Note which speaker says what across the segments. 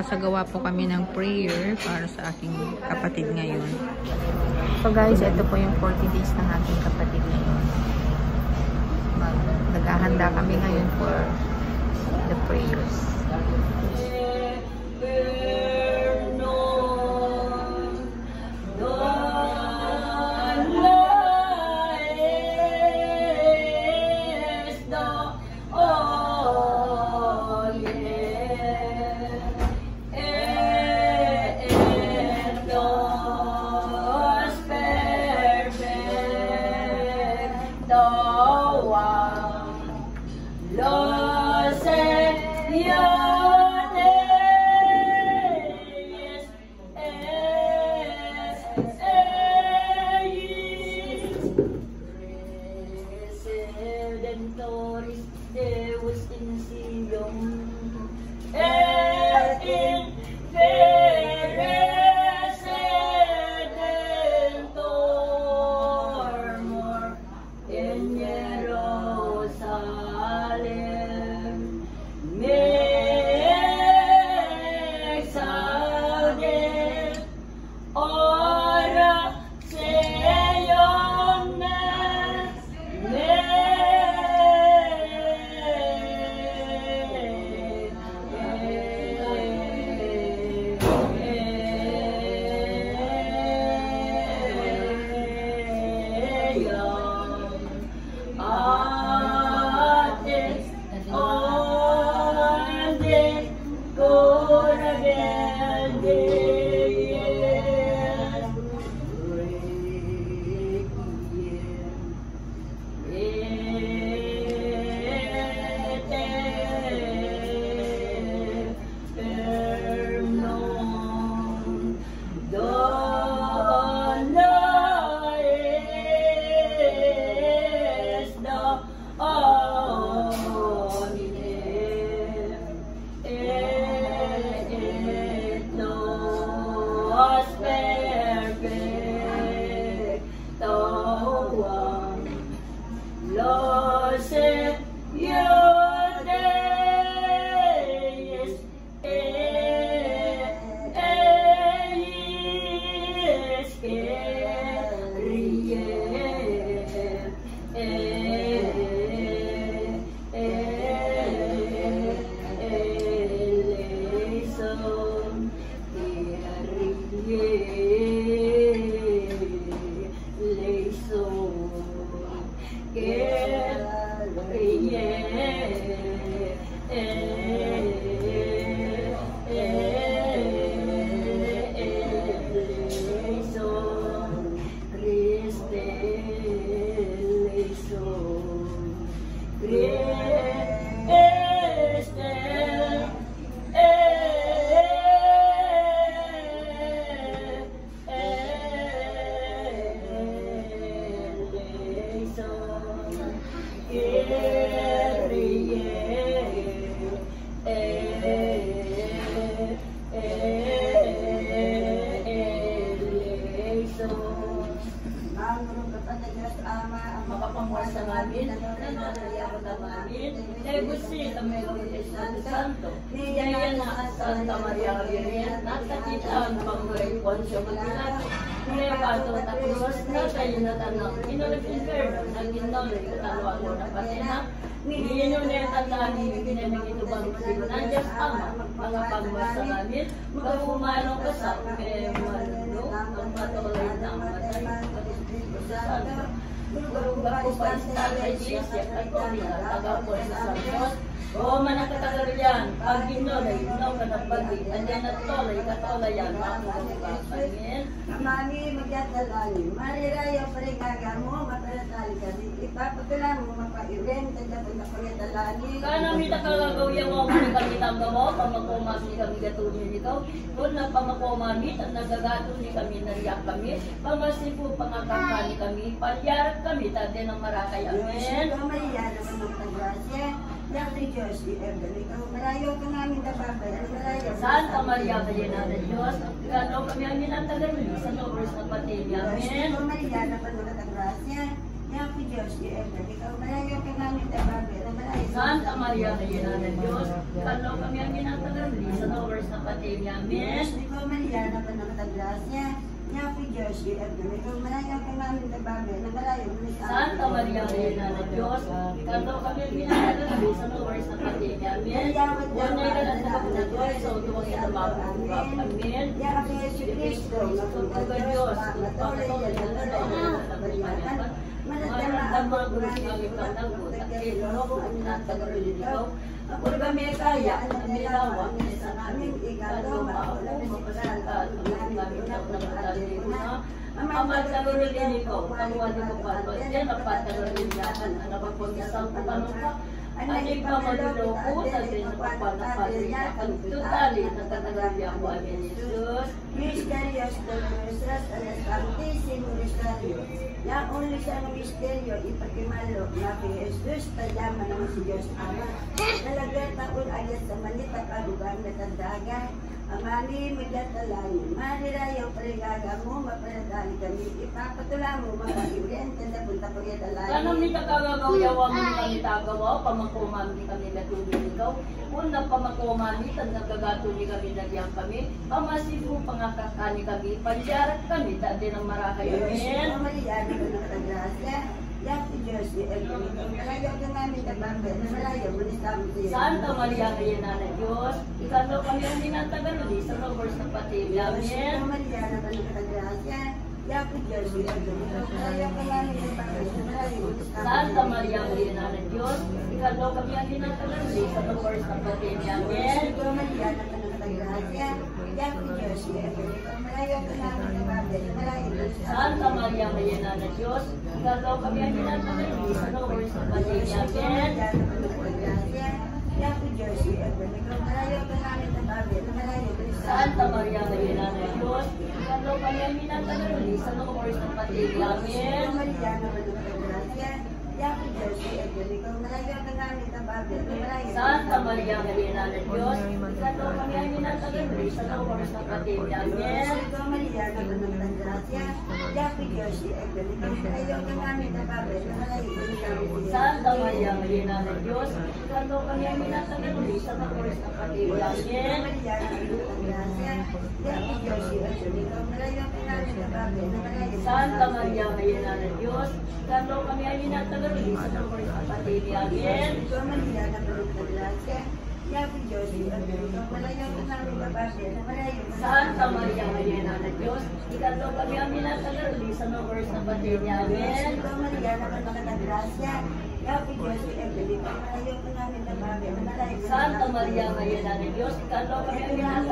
Speaker 1: guys, magsasagawa po kami ng prayer para sa aking kapatid ngayon. So guys, ito po yung 40 days ng aking kapatid ngayon. Naghahanda kami ngayon for the prayers.
Speaker 2: Magkakumanong ka sa kaya manuno, ang patuloy na matay, o manakatagarian, pag ginolay, no ka na pagi, andyan at tolay, katolayan, makukukapanin.
Speaker 3: Mami, magdadalani. Marirayo pa rin mo, matalatali kami. Ipapatulan mo, mapairin, po na pagdadalani.
Speaker 2: Kana mita kagagawin mo kung nagkakitang mo, pamakumas ni kami gatunin nito. Kung nagpamakumamit, ang nagagato ni kami, nariyak kami, pamasipo pangakampani kami, palyarap kami, tadi ng marakay. Amen.
Speaker 3: Ikaw, Maria, naman ng paggrasya. Dr. Di Evan, ikaw, malayo ka namin na babay. Ano malayo?
Speaker 2: Santa Maria, Bayana ng Diyos, kano kami ang ginatagamin sa nobres ng patilya. Amen.
Speaker 3: Ikaw, Maria, naman ng paggrasya. Dr. Diyos, di Evan, ikaw, malayo ka namin na babay. Ano malayo?
Speaker 1: Santa Maria, Reina ng Diyos, kalaw kami ang ginatagal, sa Lord sa Patilya. Amen.
Speaker 2: Ko Maria na panakataglas niya. Niya po Diyos, iad na ito. Malayang kay namin na bagay na malayo.
Speaker 1: Santa Maria, Reina ng Diyos, kalaw kami ang ginatagal, sa Lord sa Patilya. Amen. Ka na sa ng Diyos, sa utuwang ito mabubugap. Amen.
Speaker 2: Niya ako Yesu Cristo,
Speaker 1: Pagkaga Diyos, pagkatuloy na lang Maradama ko sa aming panagot at kinuro ko ang natagalan Ako ba may kaya? At nilawa sa namin ikaw maako mapasal at ang namin na napatalin na Amat ikaw, ang wali ko pa, yan ang patagalan natin, ang napapag-isang panuka, ay pa maduloko, at rin ang pagpapalin ang tutali na tatagalan ko, Amen, Jesus.
Speaker 2: Misterios Dolorosos alas Santísimo Rosario. Ya only sa misteryo ipakimalo na kay Jesus tayama naman si Diyos Ama. Talaga taon ayat sa manita kalugar na tandagan. Amani magdatalan, manirayaw paregaga mo, maparadali kami, ipapatula mo, mga iulian, tanda punta pagdatalan.
Speaker 1: Kanang ni kakagagaw yawa mo ni kami tagawa, pamakumami kami natulog ikaw. Una pamakumami, tan nagagato ni kami nagyang kami. Pamasipo pangakakani kami, panjarat kami, dati ng marakay. Amen.
Speaker 2: Maria, di ko nakagrasya. Yan si Diyos, di Elvin. Malayo ka namin na bangga, na malayo, bulisam siya.
Speaker 1: Santa Maria, Reina ng Diyos, ikaw kami ang dinatagaluli sa Lord sa Patilya. Amen.
Speaker 2: Maria, na nakagrasya? Yan si Diyos, di Elvin. Malayo ka namin na bangga, na malayo, bulisam
Speaker 1: Santa Maria, Reina ng Diyos, ikaw kami ang dinatagaluli sa Lord sa Patilya. Amen.
Speaker 2: Maria, na ba nakagrasya? Yan si Diyos, di Elvin. Malayo ka namin na bangga, na malayo, bulisam
Speaker 1: Santa Maria, Reina ng Diyos, ikaw kami ang dinatagaluli sa Lord sa Patilya. Amen. Santa Maria, Reina ng Diyos, ikaw kami ang dinatagaluli sa Lord sa Patilya. Amen. Santa Maria, Reina ng Diyos, ikaw kami ang dinatagaluli sa Lord sa Patilya. Amen. Santa Maria, Reina ng Diyos, ikaw kami ang dinatagaluli sa Lord sa Patilya. Amen. Santa Maria, Reina ng Diyos, ikaw kami ang dinatagaluli sa Lord sa Patilya. Amen. Santa Maria, Reina ng Diyos, ikaw kami ang dinatagaluli sa Lord sa Patilya. Amen. Santa Maria, Reina ng Diyos, ikaw kami ang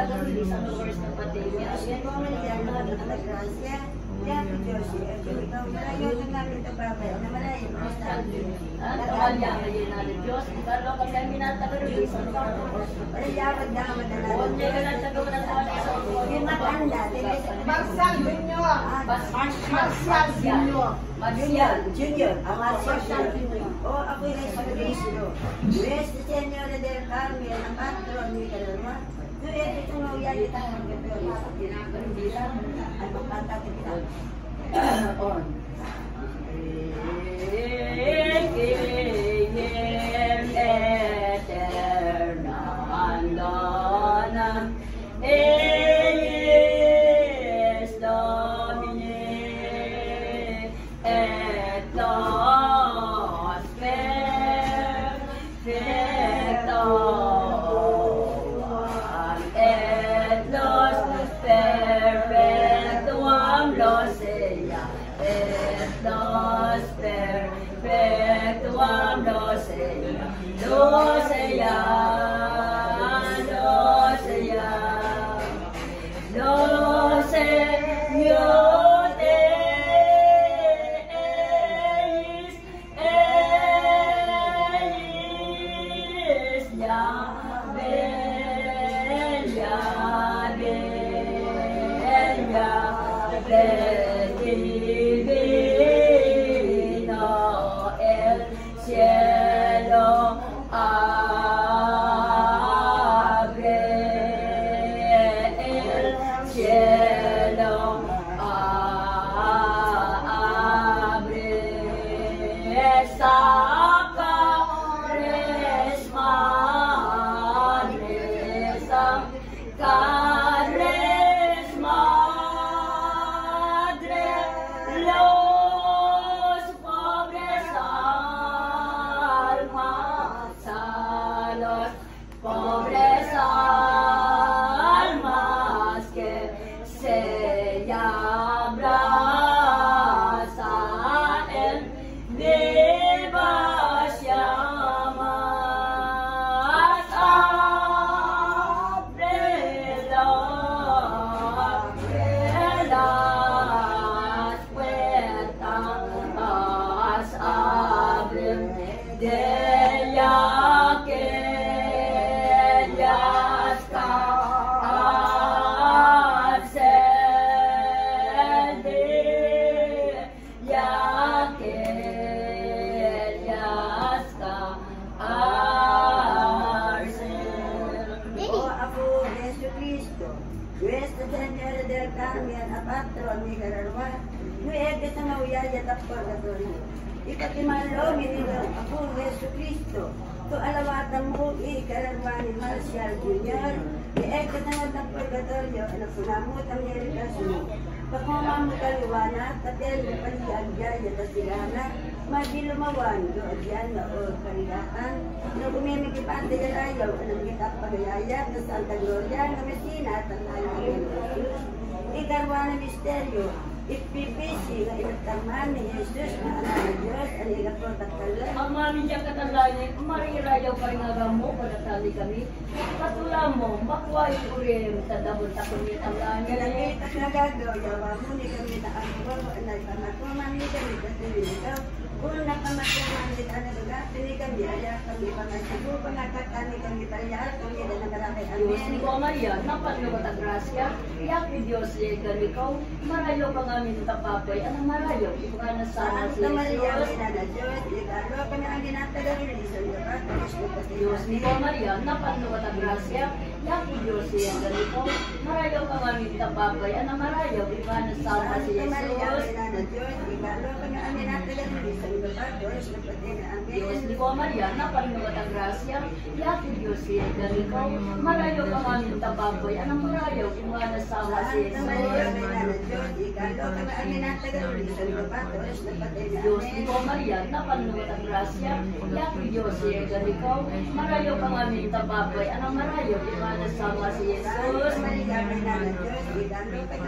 Speaker 1: dinatagaluli sa Lord sa Patilya. Amen. Santa Maria, Reina ng Diyos, ikaw kami ang dinatagaluli sa Lord sa Patilya. Huwag niya ka lang tagawa ng tawag sa
Speaker 4: Marcial Junior. Marcial Junior.
Speaker 2: Junior, Junior, ang Marcial Junior. O, ako yung Cristo. Nuestra Señora del Carmen, ang patron ni Kalama. Doon yung yung ginagawa ang magkakata kita. On. Pakumam mo kaliwana, tatel mo paliyagya, yata sigana, magilumawan, doon yan na o kaligaan. Nung umimig ipante ayaw, anong kita pagayaya, na Santa Gloria, na Messina, at ang alam Ikarwa na misteryo, ipipisi na inataman ni Jesus na anak ng Diyos, ang igaprotak kalan.
Speaker 1: Ang mami niya katandaan marirayaw pa rin nga mo, padatali kami. Katula mo, makuha yung urim, tadabot ako niya tandaan niya.
Speaker 2: Kalagay at nagagaw, yawa mo ni kami na ang buwan, anay pamatuman ni kami, kasi niligaw. Kung nakamatuman ni Tanaga, ni kami, aya kami pangasigo, pangakatani kami payar, kami na nagarapay
Speaker 1: Diyos ni ko Maria, napanlo ka grasya, iyak ni Diyos ni ikaw, marayo ka nga min tapapay, anong marayo, ka na sana si
Speaker 2: Santa Maria,
Speaker 1: Jesus.
Speaker 2: Ina na Diyos, ikalo kami ang ginatagal ni Lisa, Diyos,
Speaker 1: Diyos ni ko Maria, napanlo ka grasya, ni Diyos ni ikaw, marayo ka nga min tapapay, anong marayo, ikaw ka na sana si Jesus.
Speaker 2: Ina na Diyos, ikalo kami ang ginatagal ni Lisa, Diyos,
Speaker 1: Diyos ni ko Maria, napanlo ka grasya, ni Diyos ni ikaw, marayo ka nga min tapapay, anong marayo, ikaw ka na sana si Jesus.
Speaker 2: Ina na Diyos, ikalo kami ang ginatagal ni Lisa, Diyos,
Speaker 1: Diyos ni ko Maria, napanluwat ang grasya, ni Diyos siya ganikaw, marayo ka nga min tapapay, anong marayo, imana sama si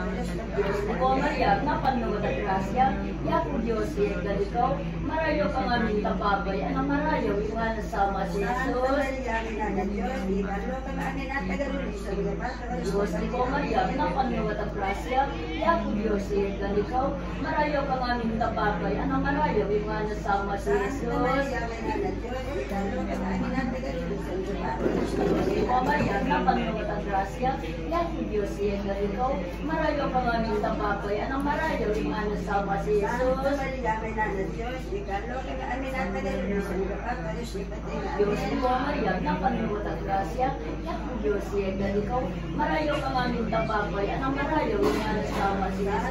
Speaker 1: Jesus. Diyos ni ko Maria, napanluwat ang grasya, yak ni Diyos siya ganikaw, marayo ka nga min tapapay, anong marayo, imana sama si Jesus. Diyos ni ko Maria, napanluwat ang grasya, yak ni Diyos siya ganikaw, marayo ka nga min tapapay, anong marayo, imana sama si Jesus. O Maria, napanunod ang grasya, yan ni Diyos siya ganikaw, marayo ka nga min tapapay, anong marayo, imana sama si Jesus. Diyos ni ko Maria, napanunod ang grasya, yan ni Diyos siya ganikaw, marayo ka nga min tapapay, anong marayo, imana sama si Jesus.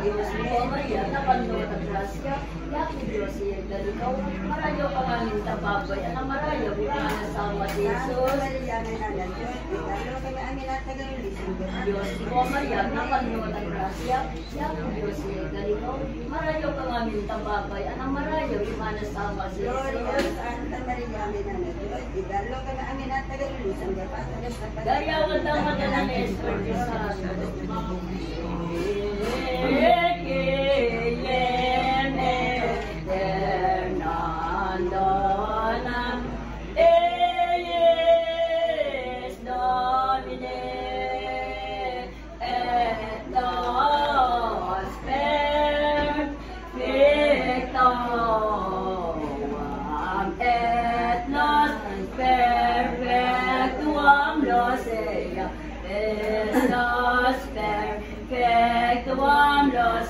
Speaker 1: Diyos ni ko Maria, napanunod ang grasya, yan ni Diyos siya ganikaw, marayo ka nga min tapapay, anong marayo, imana sama si Jesus. Diyos ko Maria, napanunod ang grasya, yan ni Diyos siya ganikaw, marayo ka nga min tapapay, anong marayo, imana sama si Jesus. Gaya ko daw madala ni Espiritu Santo. Et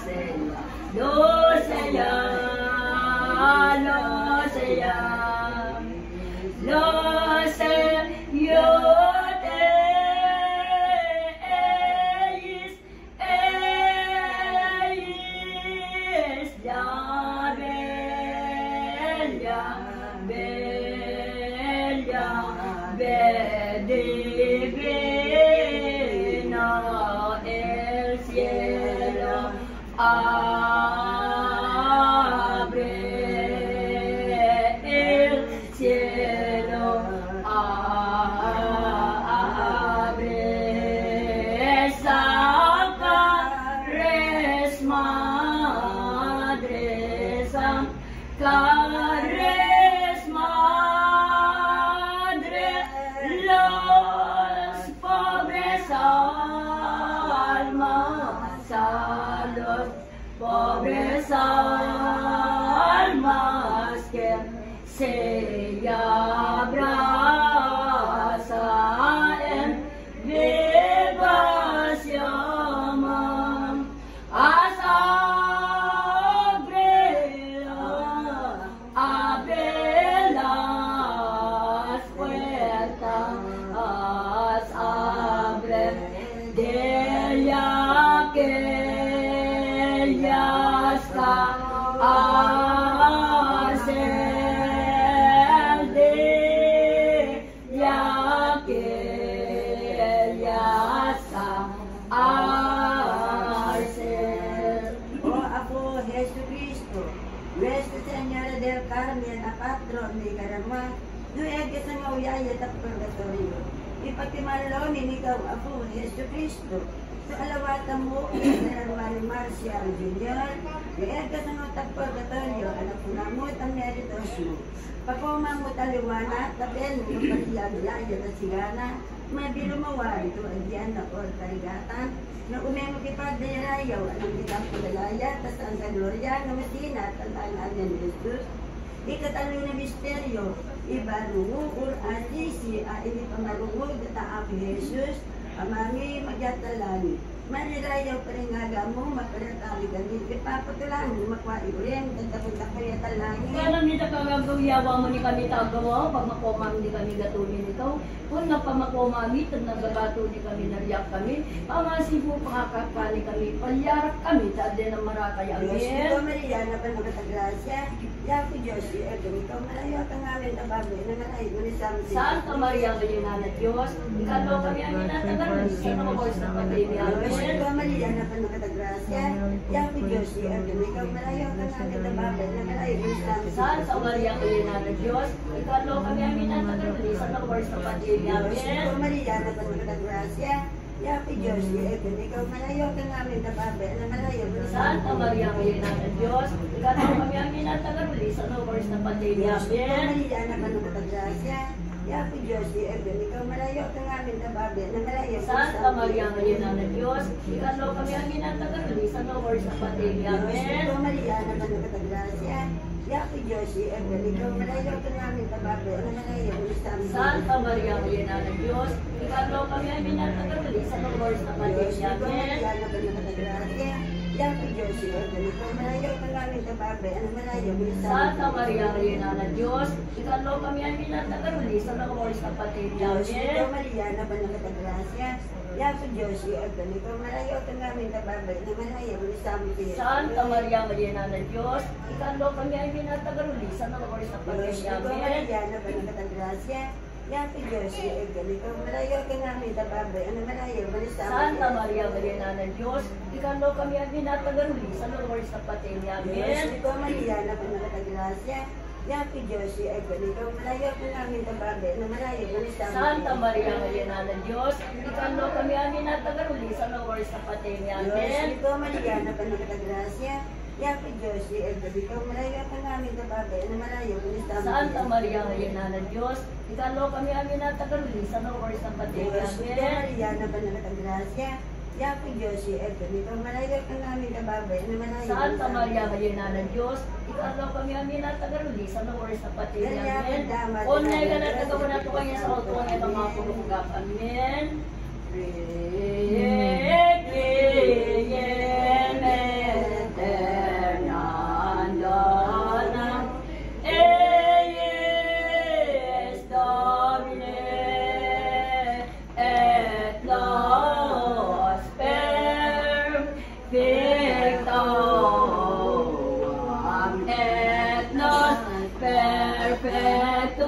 Speaker 2: Seigneur, nos Seigneur, nos Seigneur, Uh, ta purgatorio. Ipatimalo ni ikaw ako ni Yesu Cristo. Sa alawatan mo, General Mari Marcial Jr., no ege sa nga ta purgatorio, anak ko na mo, ang meritos mo. Pagkoma mo taliwana, tapen mo paliyag-yaya ta sigana, may bilumawan to agyan na or karigatan, na umemo kipag na yarayaw, anong kitang pulalaya, tas ang kalorya, na masina, tandaan niya ni Jesus. Ikatalo na misteryo, iba rungugol, asisi, a ini pamarungog, ta ang Jesus, amangi magyatalani. Manirayaw pa rin nga gamo, mapalatali kami, ipapatulan, makwa iulim, tagtapon kaya talani.
Speaker 1: Kaya nita kagagawiyawa mo ni kami tagawa, pag makomam ni kami gatunin ito. Kung napamakomami, tad nagagato ni kami, nariyak kami. Pamasipo, pakakapali kami, palyarak kami, tad din ang marakay.
Speaker 2: Diyos
Speaker 1: Amen.
Speaker 2: ko, Maria, na panagatagrasya. Yaku Diyos, Ego, ikaw malayo at ang amin na baboy na nalay mo ni Sam.
Speaker 1: Santa Maria, Gayuna na Diyos, ikalo kami ang inatagal sa mga boys na pag-ibig.
Speaker 2: Diyos
Speaker 1: Amen.
Speaker 2: ko, Maria, na panagatagrasya. Yaku Diyos, Ego, ikaw malayo ang amin na baboy na Sam.
Speaker 1: Santa Maria, Gayuna na Diyos, ikalo kami ang inatagal sa mga boys na
Speaker 2: ko, Maria, na panagatagrasya. Yaku Diyos, Ego, ikaw malayo at ang amin na na Sam.
Speaker 1: Santa Maria, Gayuna na Diyos, ikalo kami ang inatagal sa mga boys na pag-ibig.
Speaker 2: Diyos ko,
Speaker 1: Amen.
Speaker 2: Maria, na Yaku Diyos, Ego, ikaw malayo at ang amin na baboy na ni Sam.
Speaker 1: Santa Maria, Gayuna na Diyos, ikalo kami ang inatagal sa boys na pag-ibig. Amen.
Speaker 2: Ikaw, Maria, na panagkatagrasya. Yaki Joshi, Evel, ikaw malayo ka namin tababe, ano malayo mo sa.
Speaker 1: Santa Maria, Gayuna na Diyos, ikalo kami ang inatagal sa mga boys na pag-ibig.
Speaker 2: Ikaw,
Speaker 1: Amen.
Speaker 2: Maria, na panagkatagrasya. Yaki Joshi, Evel, ikaw malayo ka namin tababe, ano malayo sa
Speaker 1: Santa Maria, Reina na Diyos, ikalo kami ang pinatagal sa mga pati
Speaker 2: Ikaw,
Speaker 1: namin.
Speaker 2: Maria, na panagkatagrasya. Yaki Joshi, Evel, ikaw malayo ka namin tababe, ano malayo sa.
Speaker 1: Santa Maria, Reina na Diyos, ikalo kami ang pinatagal sa mga
Speaker 2: Diyos, ikaw,
Speaker 1: namin.
Speaker 2: Maria, na panagkatagrasya. Yaki Joshi, Evel, ikaw malayo ka namin tababe, ano malayo mo sa amin.
Speaker 1: Santa Maria, Reina na Diyos, ikalo kami ang pinatagal sa mga boys na pati
Speaker 2: Diyos ko Maria na panagkatagrasya. Yaki Diyos, ikaw ikaw malayo ko namin tababe na malayo mo sa amin.
Speaker 1: Santa Maria, Reina na Diyos, ikalo kami ang pinatagal sa mga boys na pati
Speaker 2: Diyos
Speaker 1: namin.
Speaker 2: ko Maria na panagkatagrasya. Yaki Diyos, ikaw ikaw malayo ko namin na malayo mo sa amin.
Speaker 1: Santa Maria, Reina na Diyos, ikalo kami ang pinatagal sa mga boys na pati
Speaker 2: Diyos
Speaker 1: namin.
Speaker 2: Maria na panagkatagrasya. Yaki Diyos, ikaw ikaw malayo ko namin na malayo mo
Speaker 1: Santa
Speaker 2: sa
Speaker 1: Maria,
Speaker 2: amin.
Speaker 1: Reina ng Diyos, ikalaw kami sa mga oras na pati
Speaker 2: Kaya
Speaker 1: namin.
Speaker 2: damat
Speaker 1: O
Speaker 2: na
Speaker 1: na
Speaker 2: namin
Speaker 1: na taga mo na
Speaker 2: kasi
Speaker 1: to kanya sa ang ibang mga pulunggap. Amen. Requiem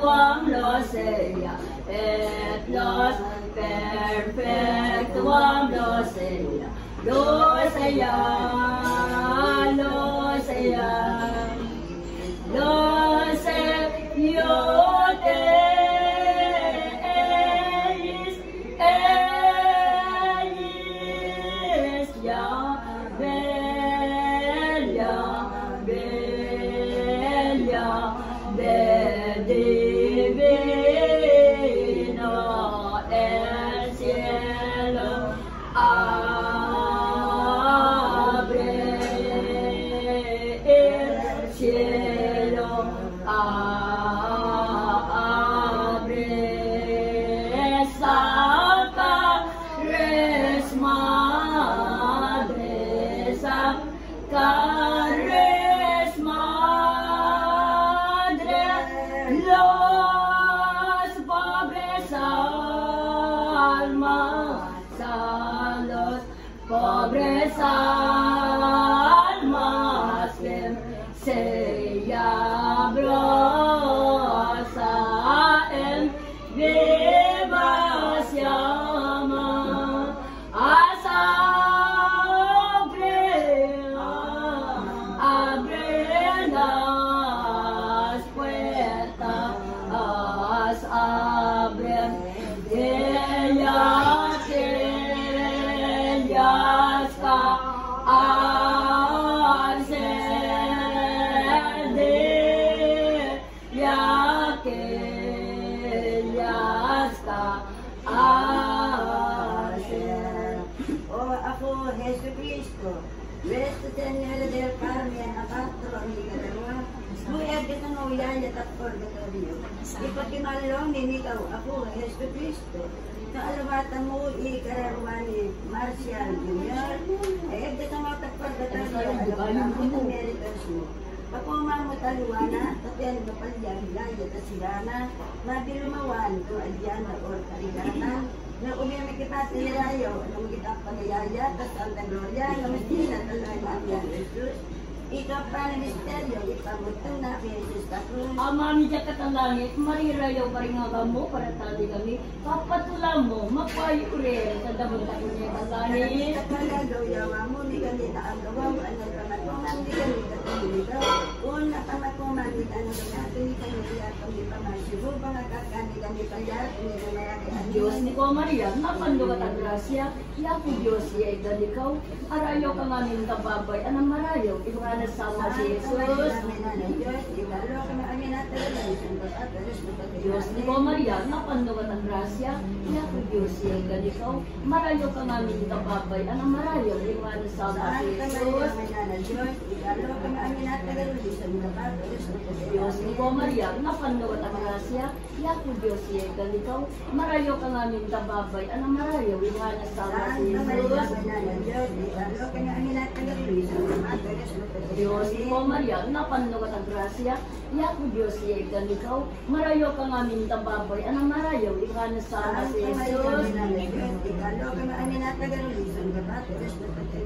Speaker 2: one lost area, it lost perfect one lost area, lost. Tapor kita Dio. Ipakimalong ninikaw ako, Yesu Cristo. Kaalawatan mo, ikararwani, Marcial Junior. Ay, kita nga tapor kita Dio. Alam mo, ito meritos mo. Ako mga mutaluana, tatyan mo palyang hilaya at sirana, nabilumawan ko adyana or karigana, na umimik kita sa hirayo, na magkita pangyaya, tas ang gloria, na masina talaga ang yan, Jesus. Ikaw pa ng misteryo, ipamutong na kay Jesus ka
Speaker 1: Amami jakat ang langit, marirayaw pa rin nga kamo, para tali kami. Papatula mo, mapayo rin sa damang takunya ang langit.
Speaker 2: Kapalagaw yawa mo, ni ganita ang gawaw, anong pamatungan, ni ganita tumiligaw. Una pamatungan, ni ganita natin, ni kanila kami pamasibo, mga kakani kami payat, ni ganita ang
Speaker 1: Diyos ni ko Maria, napandugat ang grasya, yaku Diyos siya ikalikaw, arayo ka nga ning kababay, anang marayaw, iba na sama si Jesus. Diyos ni ko Maria, napandugat ang grasya, yaku Diyos siya ikalikaw, marayo ka nga ning kababay, anang marayaw, iba na sama si Jesus. Diyos ni ko Maria, napandugat ang grasya, yaku Diyos siya ikalikaw, marayo ka nga ning kababay, anang marayaw, iba na sama si Jesus. Diyos ni ko Maria, napandugat ang grasya, yaku Diyos siya ikalikaw, marayo ka nga ning kababay, anang marayaw, iba na sama si Jesus. Diyos ni ko Maria, napanugat ang grasya, yaku Diyos siya ikalikaw, marayo ka nga min kababay, anang marayaw, iba na sama si Jesus. Diyos ni ko Maria, napanugat ang grasya, yaku Diyos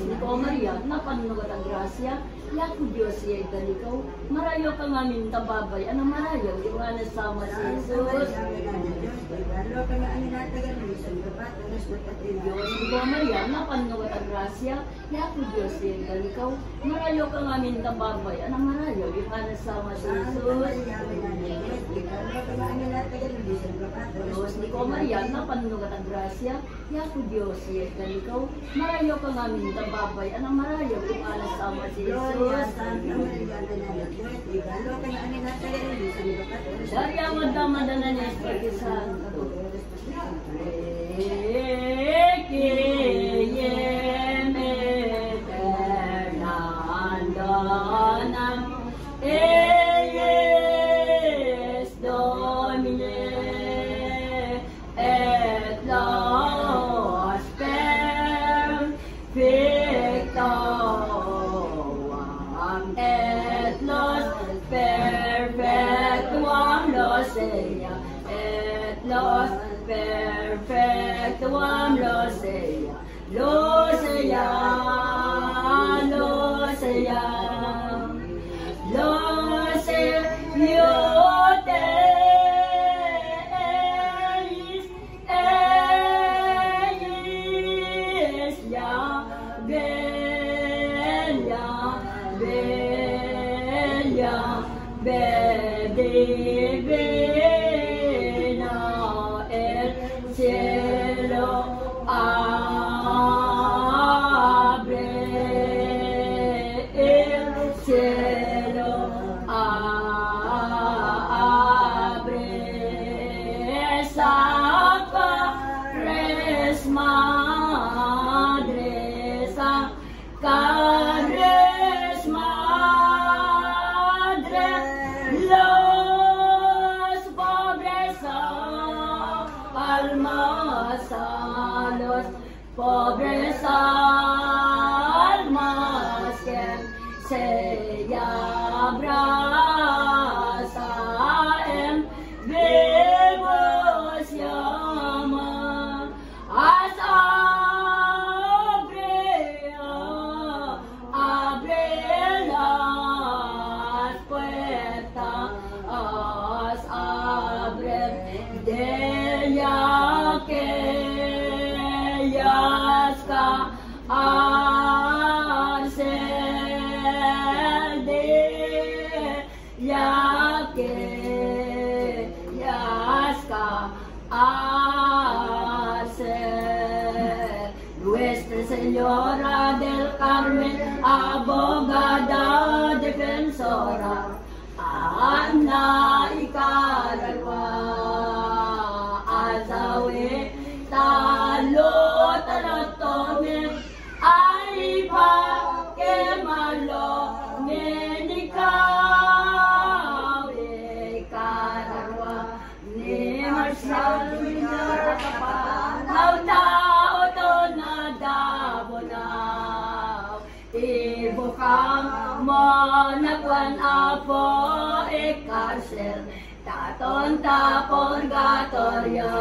Speaker 1: ni ko Maria, napanugat ang grasya, yaku Diyos siya ikalikaw, marayo ka nga min kababay, anang marayaw, iba na sama si Jesus. Diyos ni ko Maria, napanugat ang grasya, yaku Diyos siya ikalikaw, marayo ka nga min kababay, anang marayaw, iba na sama si Jesus. Diyos ni ko Maria, napanugat ang grasya, yaku Diyos siya ikalikaw, marayo ka nga min kababay, anang marayaw, iba na sama si Jesus. Dari ang madamadanan niya sa Santo. Eke yeme Fernandonam Eyes seria et nos per perpetuam lo seia lo Señora del Carmen Abogada Defensora Ana Taton tapon gatoryo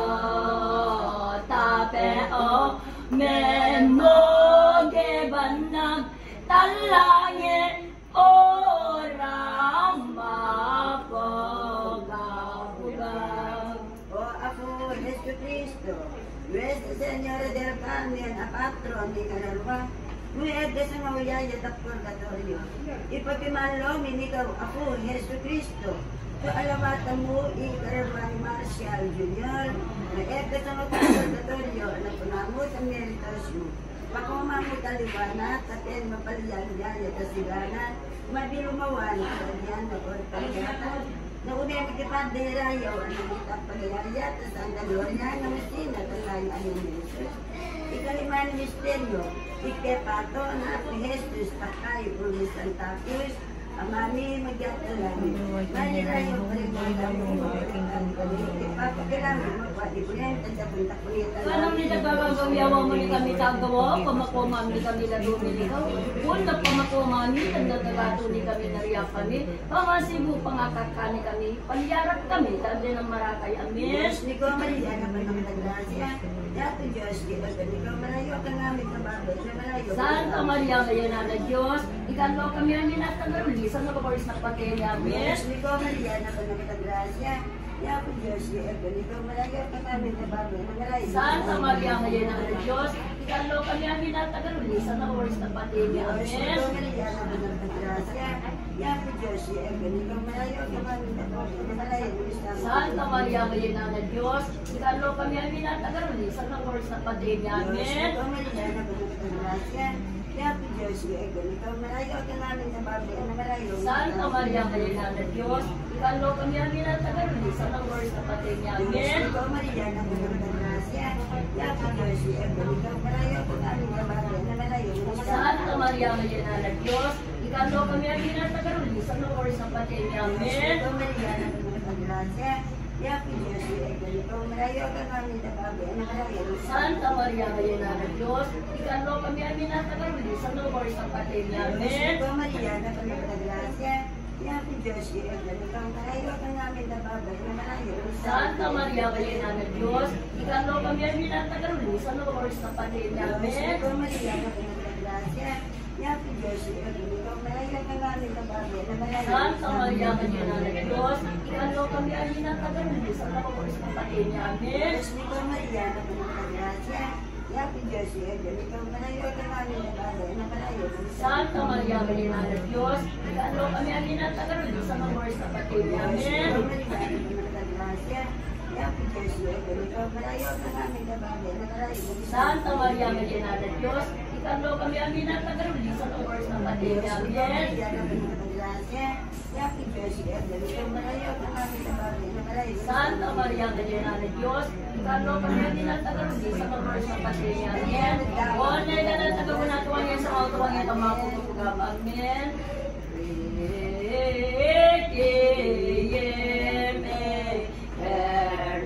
Speaker 1: Tapeo men mo gebanag Talangin orang mapogabugab
Speaker 2: O ako, Jesu Cristo, Nuestra Señora del Carmen, a patron ni Caralwa, Muerte sa mawiyaya at purgatorio. Ipagimalo, minikaw ako, Jesu Cristo, sa alamatan mo, ikaralwa ni Marcial Jr., na ete sa purgatorio, na punamo sa meritos mo. Pakumamo taliwanat, at en mapalyan yaya kasigana, mabilumawan, sa diyan na ortagatan, na unay magkipanderayaw ang nagitang pagayaya sa ang dalonya ng Mesina talayo ang Jesus. Ikalima ni misteryo, ikepato na Jesus takay ulis ang tapos, amami magyatalan. Manirayo pa rin ang damo, ipapakilami mo, wadi ko yan, tanda punta ko niya
Speaker 1: Anong nila gagagawa mo ni kami tagawa, pamakumam ni kami na dumiligaw. Una pamakumam ni, tanda tagato ni kami nariyak kami. Pangasibu pangakat kani kami, paliyarat kami, tanda ng marakay.
Speaker 2: Yes, ni ko Maria na pa ng tagrasya. Yato Diyos, di ba ni ko malayo ka namin sa babay na.
Speaker 1: Santa Maria, ngayon na Diyos, ikalo kami ang minatagaruli, sa nakabaris na pati ni amin.
Speaker 2: Yes, ni ko Maria na ng tagrasya. Yato Diyos, di ba ni ko malayo ka namin na malayo.
Speaker 1: Santa Maria, ngayon na Diyos, ikalo kami ang minatagaruli, sa nakabaris na pati ni
Speaker 2: Yes, ni ko Maria na ng tagrasya. Yato Diyos, di ba? Ni ko malayo ka namin na malayo.
Speaker 1: Santa Maria, ngayon na Diyos, ikalo kami ang minatagaruli, sa nakabaris na pati ni amin.
Speaker 2: Yes, ni ko Maria na ng Yato Diyos, di ba ni ko malayo ka namin sa babay na malayo.
Speaker 1: Santa Maria, ngayon na Diyos, ikalo kami ang minatagaruli, sa nakabaris na pati ni amin.
Speaker 2: Ikaw, Maria, na magandang Yapo Diyos, ikaw malayo ko kami na bagay na malayo.
Speaker 1: Santa Maria, ngayon na Diyos, ikalo kami ang minatagaruli, sa nakabaris na pati ni amin.
Speaker 2: Ikaw, Maria, na magandang Yapo
Speaker 1: Santa Maria, ngayon na Diyos, ikalo kami ang minatagaruli, sa nakabaris na. Pati ni amin.
Speaker 2: Ikaw, Maria, na magandang Yapo Diyos, ikaw malayo ka namin na bagay na malayo.
Speaker 1: Santa Maria, ngayon na Diyos, ikalo kami ang minatagaruli, sa nakabaris na. Pati ni amin.
Speaker 2: Ikaw, Maria, na magandang Yapo Diyos, ikaw malayo ka namin na bagay na malayo.
Speaker 1: Santa Maria, ngayon na Diyos, ikalo kami ang minatagaruli, sa nakabaris na pati ni amin.
Speaker 2: Diyos ni ko Maria, na pinagkagrasya. Yapi Diyos, ikaw malayo ka namin na bagay na malayo.
Speaker 1: Santa Maria, ngayon na Diyos, ikalo kami sa nakabaris na pati ni amin.
Speaker 2: Ikaw Maria, na pinagkagrasya. Yapi Diyos, ikaw malayo ka namin na bagay na malayo.
Speaker 1: Santa Maria, ngayon na Diyos, ikalo kami ang minatagaruli, sa nakabaris na pati ni amin.
Speaker 2: Maria, na pinagkagrasya. Yapi Diyos, ikaw malayo ka namin na bagay na malayo.
Speaker 1: Santa Maria, ngayon na Diyos, ikalo kami ang minatagaruli, sa nakabaris na pati ni amin. O, na na tagawa na tuwang yan sa mga tuwang yan, ang mga pupugab. Amen. Requieme Fernando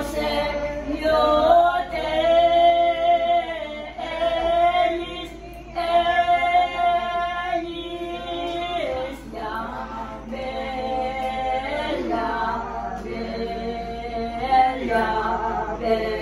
Speaker 1: Yahweh.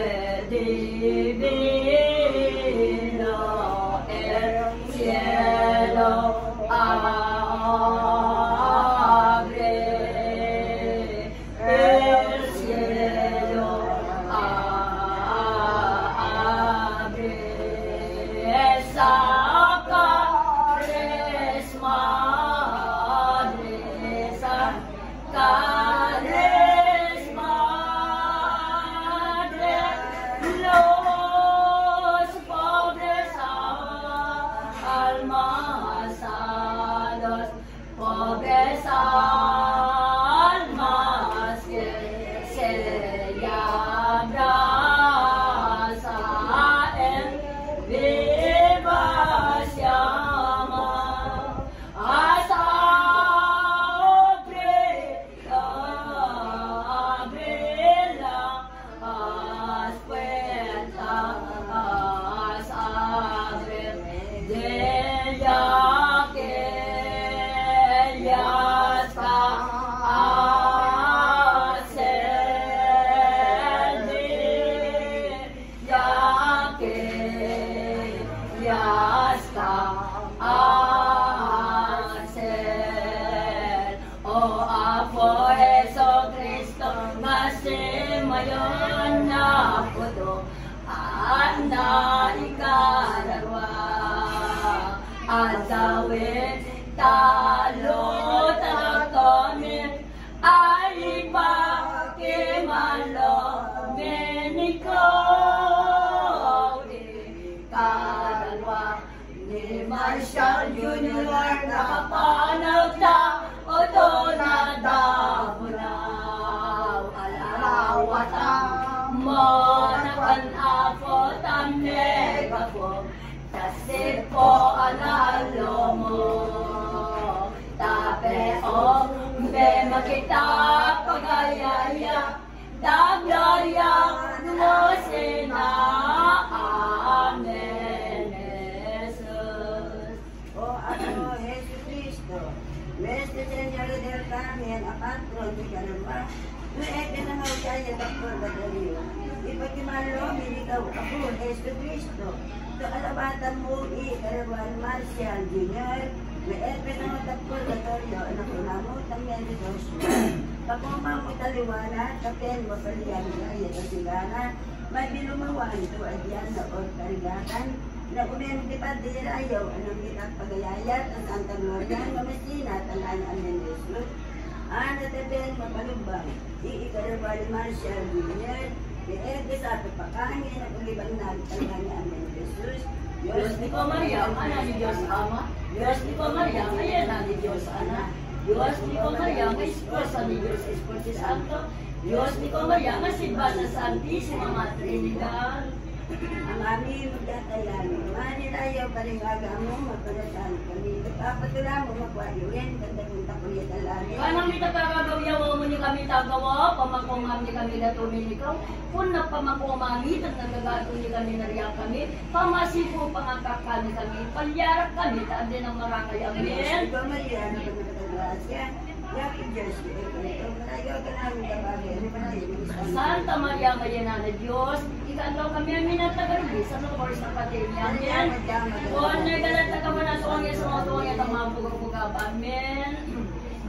Speaker 1: Makita pagayaya da gloria mo sina
Speaker 2: apatron de Canamba, Nuete na nga kaya dakor na daliyo. Ipagkimalo, minikaw ako, Jesu Cristo. To alabatan mo, i Erwan Marcial Jr., Nuete na nga dakor na daliyo, anak na mo, tamyan ni mo. Pagmama mo taliwana, kapen mo paliyan kaya kasigana, may binumawan to adyan na or karigatan, na umen di pa di ayaw, anong kita pagayayat, ang Santa Gloria, nga masina, talaan amen Jesus. Te ben mapalubang, iikarabal Marshall Jr., Iebe sa ato pakangin, at ulibang na talaan ni amen Jesus.
Speaker 1: Diyos ni ko Maria, anak ni Diyos Ama. Diyos ni ko Maria, ayan ni Diyos Anak. Diyos ni ko Maria, nga esposa ni Diyos Espiritu Santo. Diyos ni ko Maria, nga simba sa Santisima Ama Trinidad.
Speaker 2: ang aming magkatayan. Manirayaw pa rin aga mo, mapalasan kami. Kapatula mo, magwayuin, kandang tapulit ang
Speaker 1: kagagawyaw mo ni kami tagawa, pamakumam ni kami datumin ikaw. Kung na pamakumamit at nagagato ni kami nariyan kami, pamasipo pangangkak kami kami, palyarak kami, taan din ang marakay. Amen.
Speaker 2: Ikaw Maria, na ano na?
Speaker 1: Santa Maria, Mayena na Diyos, ikalaw kami ang minatagarubi sa oras ng patilya. Amen. Kung nagalat na ka mo na sa kanya sa mga tuwang at ang mga bugag-bugab. Amen.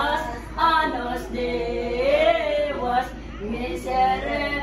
Speaker 1: Dios,
Speaker 2: a day was, miserable.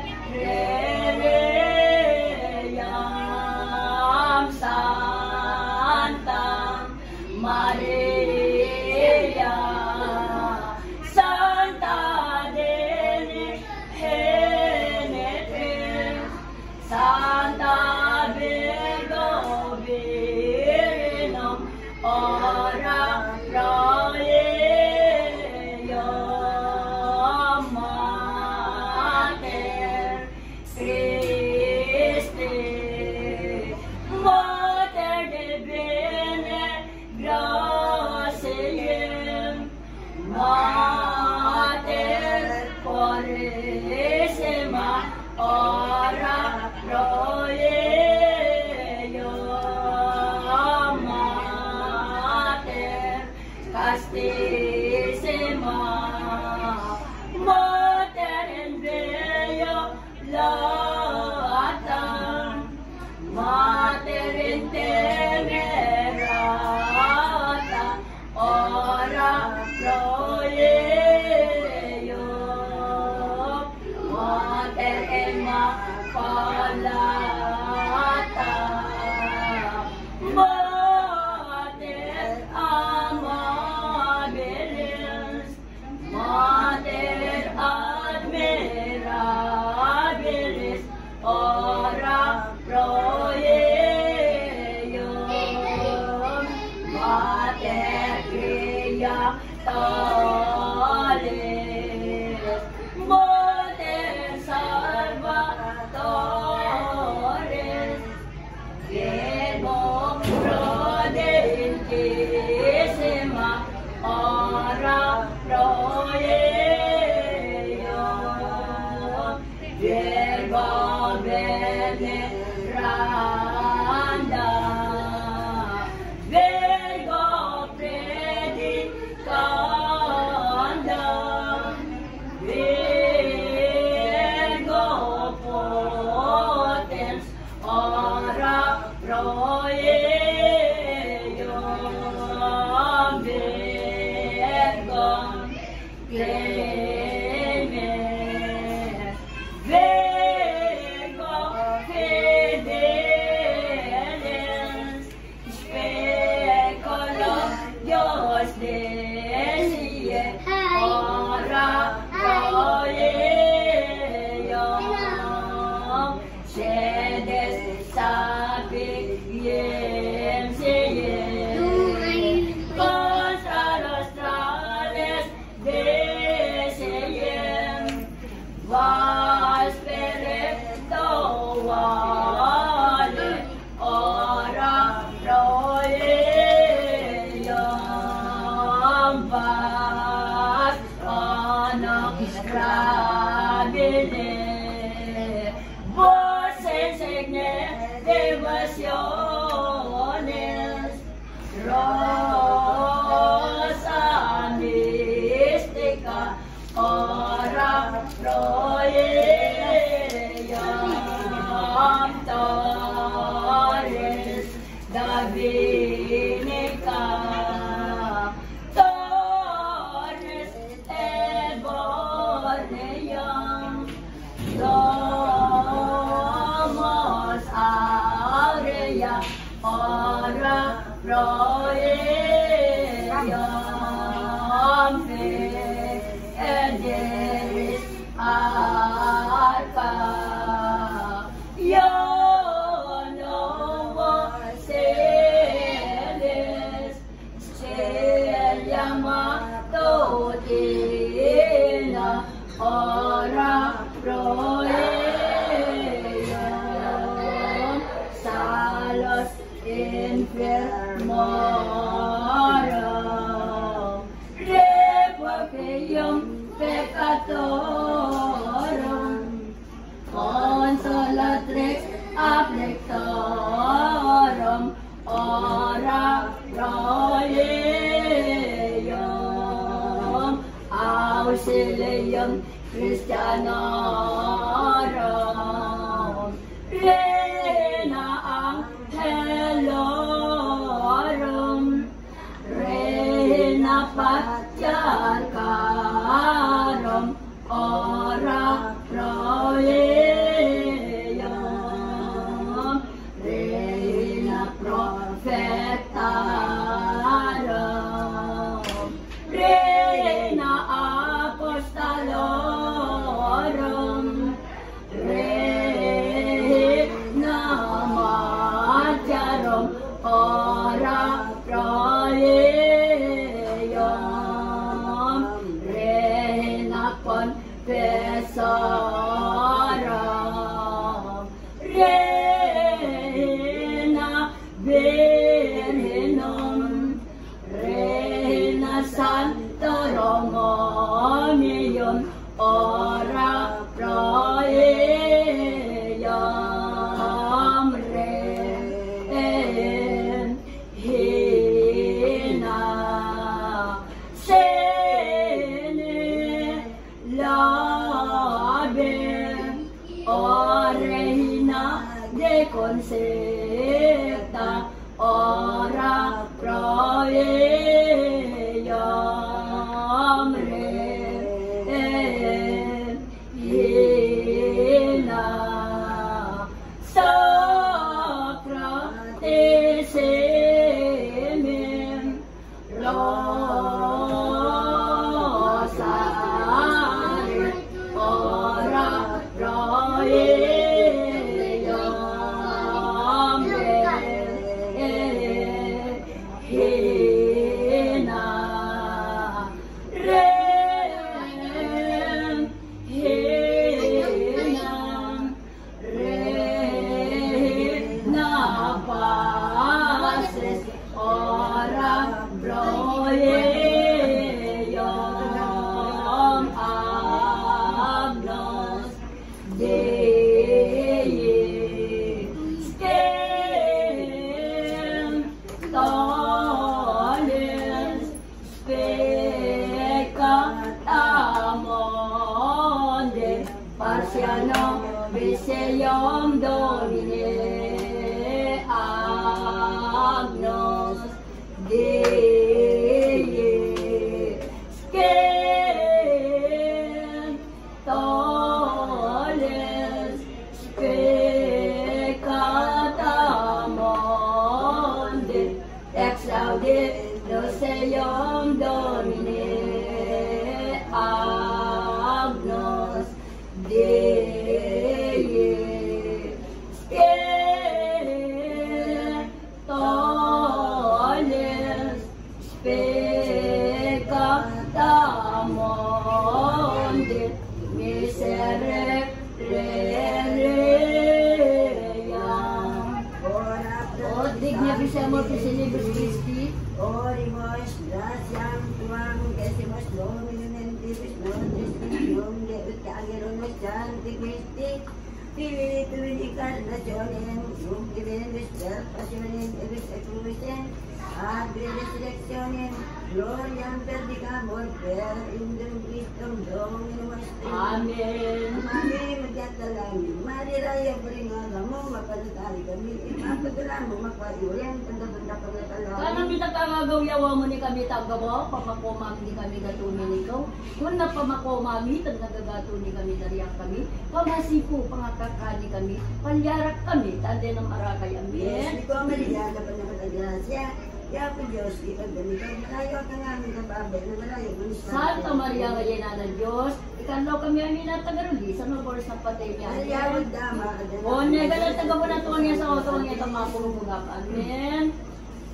Speaker 2: pamasiku pangakakali kami,
Speaker 1: palyarak kami, tanda ng marakay amin.
Speaker 2: Yes, di ko amaliyada pa naman ang grasya. Kaya po Diyos, ikaw ganito, malayo ka nga aming kababay na malayo
Speaker 1: Santa Maria Mayena ng Diyos, ikanlo kami ang inatagaruli sa nabor sa patay niya.
Speaker 2: Maliyawag dama.
Speaker 1: O, negalang taga po na tuwan niya sa otong niya, tamapuro mo nga. Amen.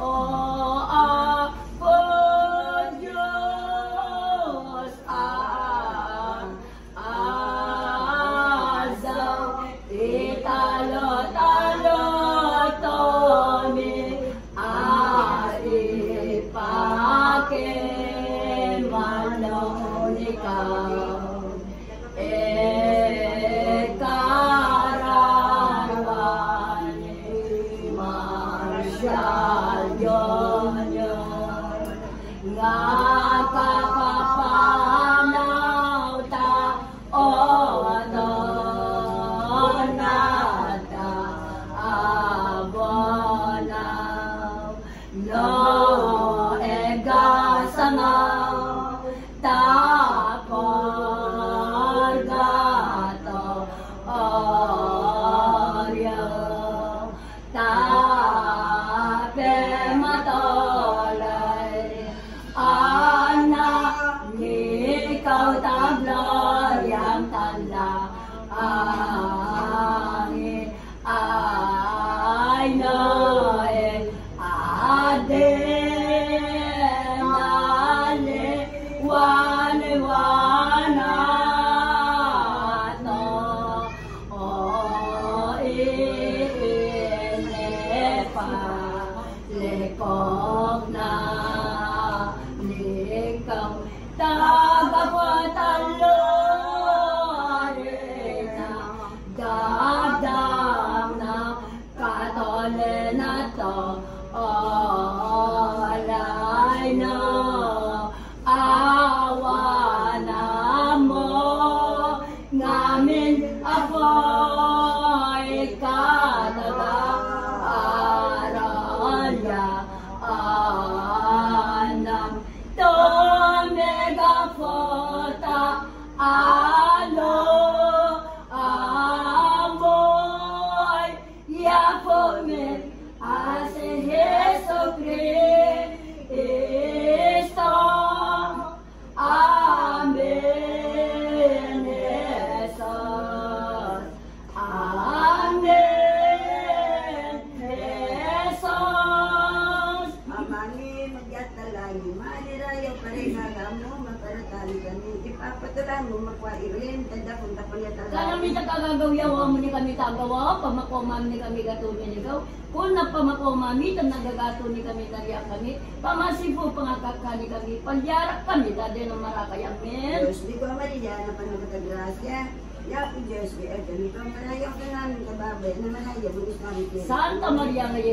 Speaker 1: O, ah,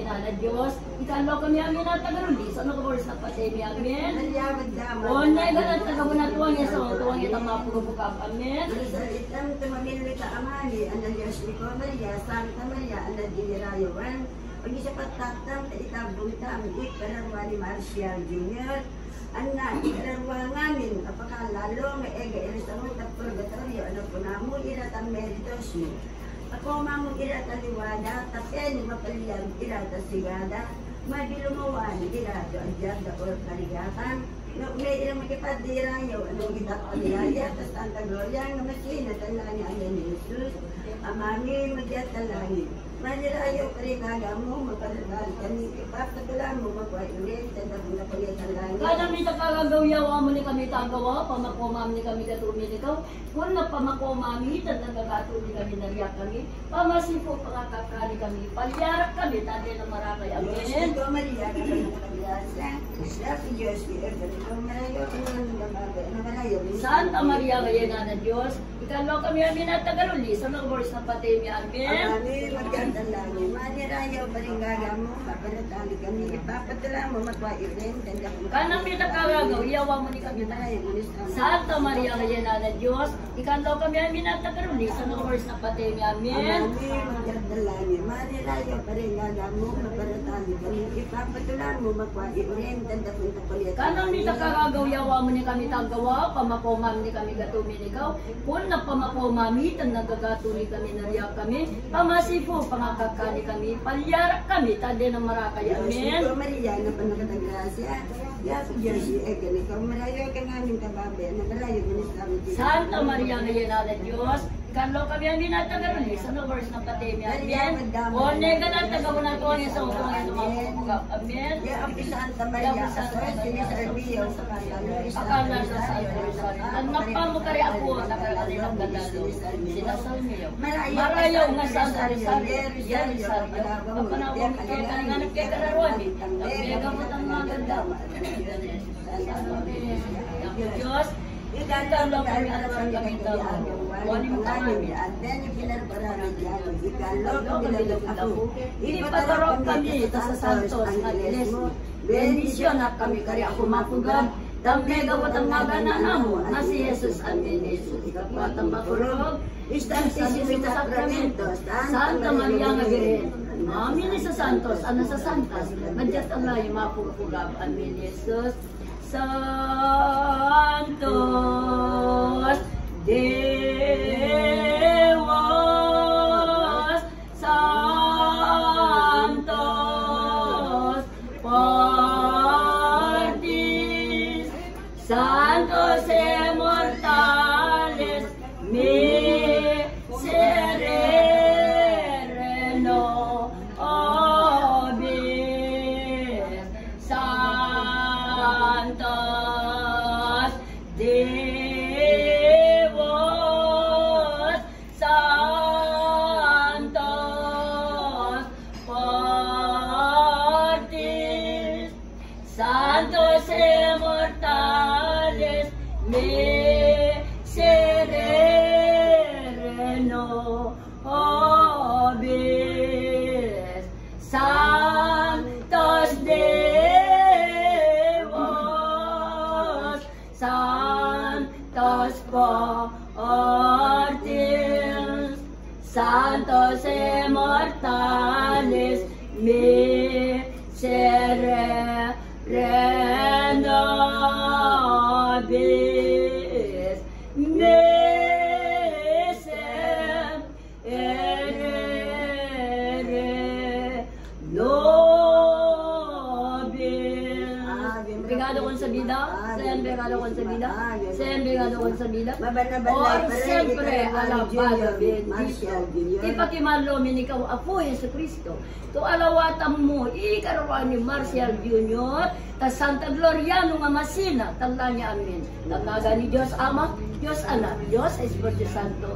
Speaker 1: Ngayon na Diyos, ikalaw kami amin at tagarundi, sa nakaboros na patemi amin.
Speaker 2: Nalyawad dama.
Speaker 1: O na ganat tagabunatuan niya sa tuwang niya tamapurubukap amin.
Speaker 2: Isang tumamili ka amani, ang Diyos ni ko Maria, Santa Maria, ang dinirayawan. Pag isa patatang, itabong tam, ikararwa ni Marcial Jr., Anna, ikararwa ngamin, apakalalo, may ega ilisamo, tapurgatorio, ano po na mo, iratang meritos mo. Ako mamong irata liwada, tapen, mapaliyang irata sigada, mabilumawan, irata adyada or karigatan, No, may ilang makipadirayo, anong kita paliyaya, tas tanta gloria, nga masina, talangin ang ni Jesus, amami, magyatalangin. Manirayo ka rin naga mo, magpadagal kami, ipapatulan mo, magway ulit, tanda mo na paliyatan
Speaker 1: Kada mi takagagawyawa mo ni kami tagawa, pamakomam ni kami katumi ni kau. Kung na pamakomami, tad nagagato ni kami nariyak kami. Pamasifo pakakakali kami. Palyarak kami, tadi na marakay. Amen.
Speaker 2: Ito Maria, ka ba ng kagrasya? Sa Diyos, ano ang namaga, ano malayo,
Speaker 1: Santa Maria, Gayena na Diyos, ikalaw kami amin at tagaruli, sa nagboris na patemi. Amen.
Speaker 2: Amami, magkandalangin, manirayo, balingaga mo, papanatali kami, ipapatulan mo, tanda mo.
Speaker 1: Kanang mi takagagawyawa mo ni kami. Santa Maria, Gayena na Diyos, ikalaw kami amin at tagaruli, sa nagboris na patemi. Amen.
Speaker 2: Amami, magkandalangin, manirayo, balingaga mo, papanatali kami, ipapatulan mo, magway ulit, tanda mo.
Speaker 1: Kanang ni takagagawyawa mo ni kami tagawa, pamakomam ni kami gatumi ni kau. Kung na pamakomami, tan nagagatuli kami nariyak kami, pamasifo, pangakakani kami, palyarak kami, tade na marakay. Amen.
Speaker 2: Ito Maria, na panakatagrasya, ya po Diyos, eh, ganito, marayo ka namin kababe, na marayo, dito.
Speaker 1: Santa Maria ngayon na Diyos, Kanlo kami ang binatagaruli sa numbers ng patemi. Amen. O nega na tagawala ko ang isang utong ang tumapupugap. Amen.
Speaker 2: Ya, ang Santa Maria, sa siniserbiyo, sa
Speaker 1: Akala sa sa Ang napamukari ako sa kanilang gandalo. Sinasalmiyo. Marayaw nga sa Rosario. Yan Rosario. Kapanawang kaya kananganap kay Kararwani. Ang mega mo ang mga ganda. Diyos, Ikalaw kami kami sa Santos at Lesmo. Bendisyon at kami kari ako mapugad. Damne gawat ang mga namo na si Jesus ang Jesus. Ikapat ang makurog. Istantisimo sa Sacramento. Santa Maria nga Virgen. Mami ni sa Santos, ano sa Santas. Madyat ang layo mapupugab. Amin Jesus. Santos Dewas santos e mortales, me sa bida. Or sempre alabado bendito. Ipakimalo min ikaw apo Yesu Kristo. To alawatan mo ikaroon ni Marcial Jr. ta Santa Gloria nga masina tanda niya amin. Tanaga ni Dios Ama, Dios Anak, Dios Espiritu Santo.